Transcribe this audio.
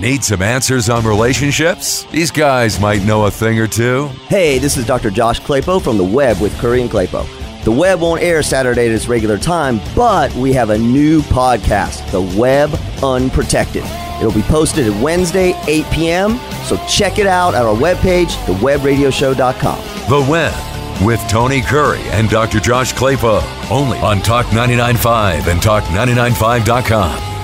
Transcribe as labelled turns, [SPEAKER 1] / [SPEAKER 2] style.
[SPEAKER 1] Need some answers on relationships? These guys might know a thing or two.
[SPEAKER 2] Hey, this is Dr. Josh Klapow from The Web with Curry and Klapow. The Web won't air Saturday at its regular time, but we have a new podcast, The Web Unprotected. It'll be posted at Wednesday, 8 p.m., so check it out at our webpage, thewebradioshow.com.
[SPEAKER 1] The Web with Tony Curry and Dr. Josh Klapow. Only on Talk 99.5 and Talk995.com.